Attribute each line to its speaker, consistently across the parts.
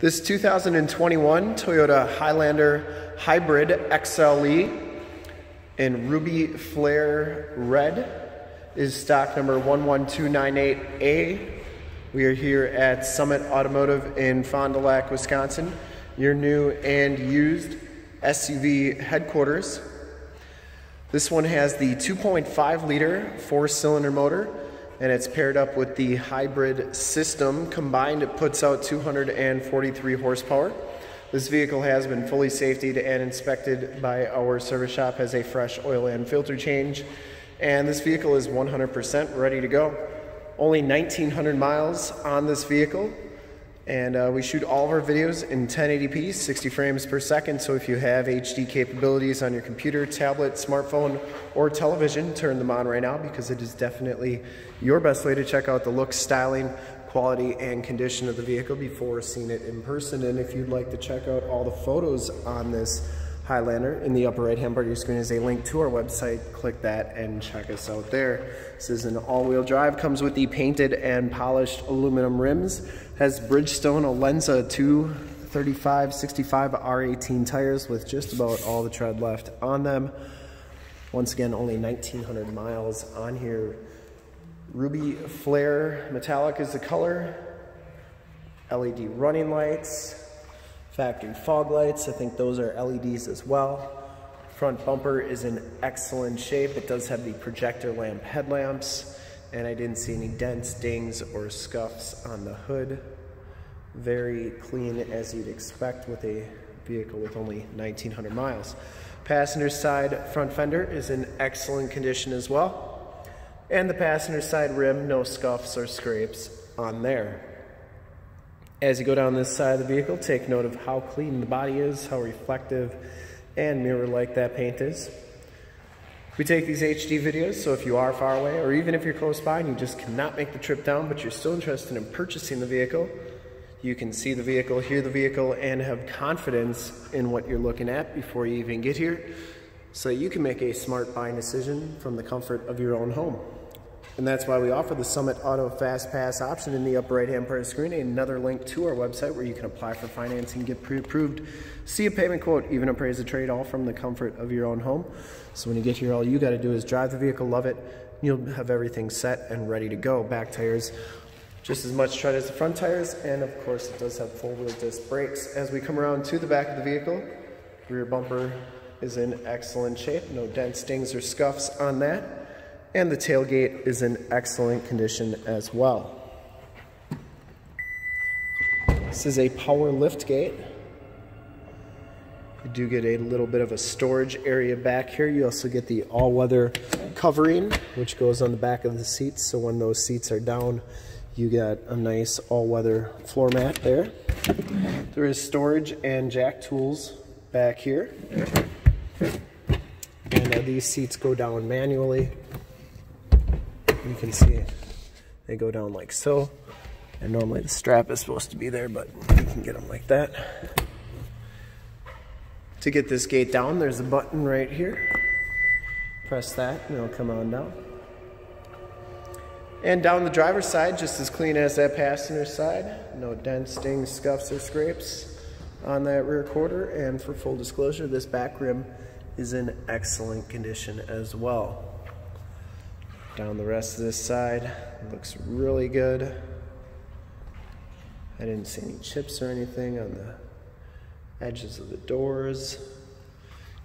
Speaker 1: This 2021 Toyota Highlander Hybrid XLE in Ruby Flare Red is stock number 11298A. We are here at Summit Automotive in Fond du Lac, Wisconsin, your new and used SUV headquarters. This one has the 2.5 liter four cylinder motor and it's paired up with the hybrid system. Combined, it puts out 243 horsepower. This vehicle has been fully safetied and inspected by our service shop, has a fresh oil and filter change, and this vehicle is 100% ready to go. Only 1,900 miles on this vehicle, and uh, we shoot all of our videos in 1080p, 60 frames per second. So if you have HD capabilities on your computer, tablet, smartphone, or television, turn them on right now because it is definitely your best way to check out the look, styling, quality, and condition of the vehicle before seeing it in person. And if you'd like to check out all the photos on this Highlander. In the upper right hand part of your screen is a link to our website. Click that and check us out there. This is an all-wheel drive, comes with the painted and polished aluminum rims, has Bridgestone Alenza 235 65 R18 tires with just about all the tread left on them. Once again, only 1900 miles on here. Ruby Flare Metallic is the color. LED running lights, factory fog lights. I think those are LEDs as well. Front bumper is in excellent shape. It does have the projector lamp headlamps and I didn't see any dents, dings, or scuffs on the hood. Very clean as you'd expect with a vehicle with only 1900 miles. Passenger side front fender is in excellent condition as well. And the passenger side rim, no scuffs or scrapes on there. As you go down this side of the vehicle, take note of how clean the body is, how reflective and mirror-like that paint is. We take these HD videos, so if you are far away, or even if you're close by and you just cannot make the trip down, but you're still interested in purchasing the vehicle, you can see the vehicle, hear the vehicle, and have confidence in what you're looking at before you even get here, so you can make a smart buying decision from the comfort of your own home. And that's why we offer the Summit Auto Fast Pass option in the upper right hand part of the screen. Another link to our website where you can apply for financing, get pre-approved, see a payment quote, even appraise a trade, all from the comfort of your own home. So when you get here, all you got to do is drive the vehicle, love it. You'll have everything set and ready to go. Back tires, just as much tread as the front tires. And of course, it does have four-wheel disc brakes. As we come around to the back of the vehicle, rear bumper is in excellent shape. No dents, stings, or scuffs on that and the tailgate is in excellent condition as well. This is a power lift gate. You do get a little bit of a storage area back here. You also get the all-weather covering, which goes on the back of the seats. So when those seats are down, you get a nice all-weather floor mat there. There is storage and jack tools back here. And uh, these seats go down manually can see they go down like so. And normally the strap is supposed to be there, but you can get them like that. To get this gate down, there's a button right here. Press that and it'll come on down. And down the driver's side, just as clean as that passenger side. No dents, stings, scuffs, or scrapes on that rear quarter. And for full disclosure, this back rim is in excellent condition as well. Down the rest of this side, looks really good. I didn't see any chips or anything on the edges of the doors.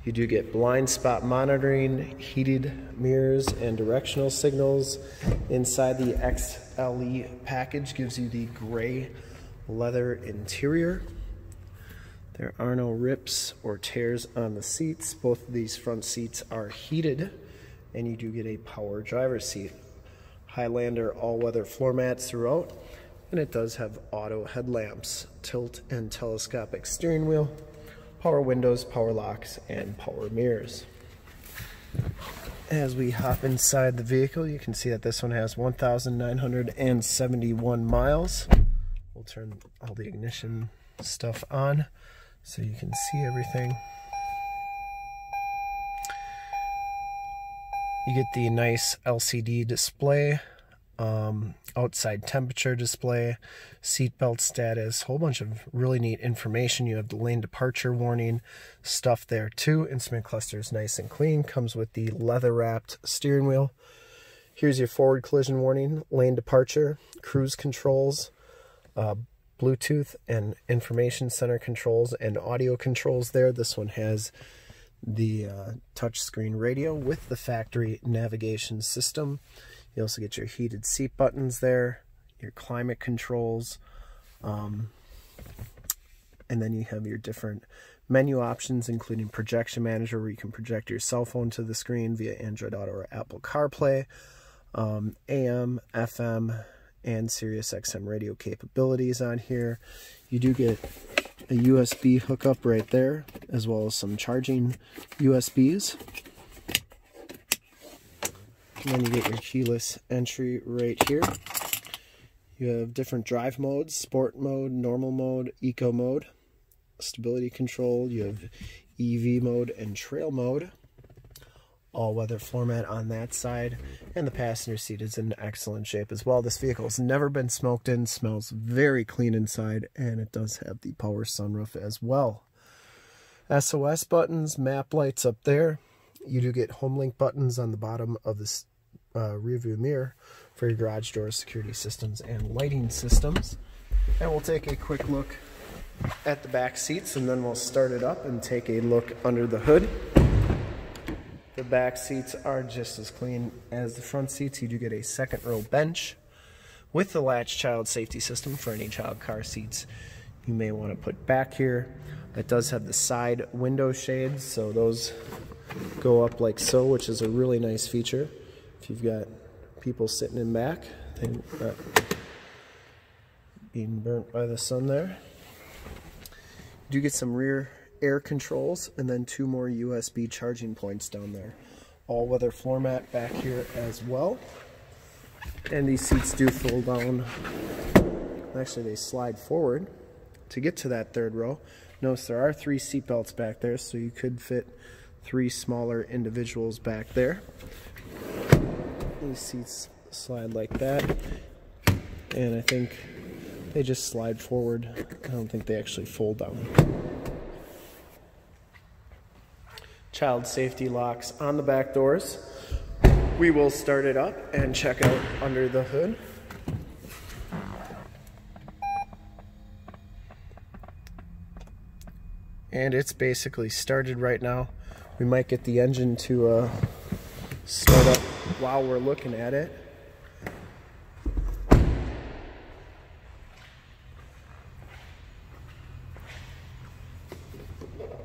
Speaker 1: You do get blind spot monitoring, heated mirrors, and directional signals. Inside the XLE package gives you the gray leather interior. There are no rips or tears on the seats. Both of these front seats are heated and you do get a power driver's seat. Highlander all-weather floor mats throughout, and it does have auto headlamps, tilt and telescopic steering wheel, power windows, power locks, and power mirrors. As we hop inside the vehicle, you can see that this one has 1,971 miles. We'll turn all the ignition stuff on so you can see everything. You get the nice LCD display um, outside temperature display, seatbelt status, whole bunch of really neat information. You have the lane departure warning stuff there too. Instrument cluster is nice and clean. Comes with the leather wrapped steering wheel. Here's your forward collision warning, lane departure, cruise controls, uh, Bluetooth and information center controls and audio controls there. This one has the uh, touchscreen radio with the factory navigation system. You also get your heated seat buttons there, your climate controls, um, and then you have your different menu options, including projection manager, where you can project your cell phone to the screen via Android Auto or Apple CarPlay, um, AM, FM, and Sirius XM radio capabilities on here. You do get a USB hookup right there, as well as some charging USBs. And then you get your keyless entry right here. You have different drive modes, sport mode, normal mode, eco mode, stability control. You have EV mode and trail mode. All-weather floor mat on that side. And the passenger seat is in excellent shape as well. This vehicle has never been smoked in, smells very clean inside, and it does have the power sunroof as well. SOS buttons, map lights up there. You do get home link buttons on the bottom of this uh, rear view mirror for your garage door security systems and lighting systems. And we'll take a quick look at the back seats and then we'll start it up and take a look under the hood. The back seats are just as clean as the front seats. You do get a second row bench with the latch child safety system for any child car seats you may want to put back here. It does have the side window shades, so those go up like so, which is a really nice feature. If you've got people sitting in back, they being burnt by the sun there. You do get some rear air controls and then two more USB charging points down there. All-weather floor mat back here as well. And these seats do fold down. Actually, they slide forward to get to that third row. Notice there are three seat belts back there, so you could fit three smaller individuals back there. These seats slide like that. And I think they just slide forward. I don't think they actually fold down. Child safety locks on the back doors. We will start it up and check out under the hood. And it's basically started right now. We might get the engine to uh, start up while we're looking at it.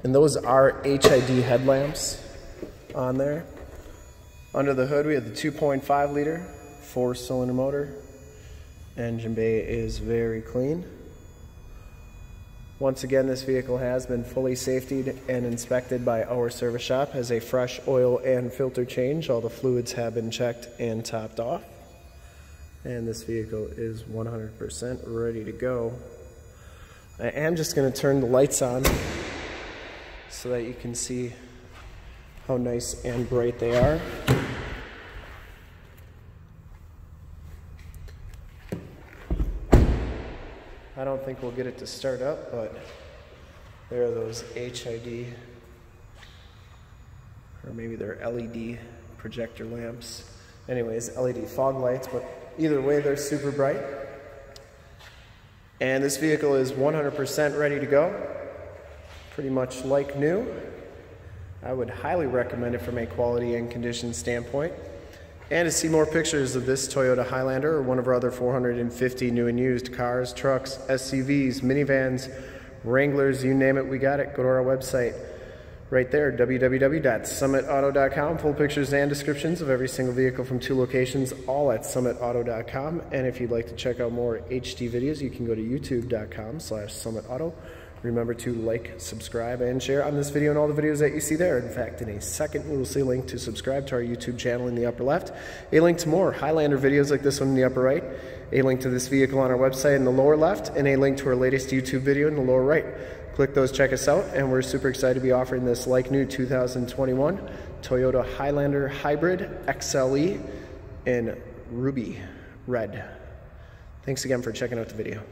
Speaker 1: And those are HID headlamps on there. Under the hood, we have the 2.5 liter four cylinder motor. Engine bay is very clean. Once again, this vehicle has been fully safetied and inspected by our service shop, has a fresh oil and filter change. All the fluids have been checked and topped off. And this vehicle is 100% ready to go. I am just going to turn the lights on so that you can see how nice and bright they are. I don't think we'll get it to start up, but there are those HID, or maybe they're LED projector lamps. Anyways, LED fog lights, but either way, they're super bright. And this vehicle is 100% ready to go, pretty much like new. I would highly recommend it from a quality and condition standpoint. And to see more pictures of this Toyota Highlander or one of our other 450 new and used cars, trucks, SUVs, minivans, Wranglers, you name it, we got it. Go to our website right there, www.summitauto.com. Full pictures and descriptions of every single vehicle from two locations, all at summitauto.com. And if you'd like to check out more HD videos, you can go to youtube.com slash summitauto. Remember to like, subscribe, and share on this video and all the videos that you see there. In fact, in a second, we will see a link to subscribe to our YouTube channel in the upper left, a link to more Highlander videos like this one in the upper right, a link to this vehicle on our website in the lower left, and a link to our latest YouTube video in the lower right. Click those, check us out, and we're super excited to be offering this like new 2021 Toyota Highlander Hybrid XLE in Ruby red. Thanks again for checking out the video.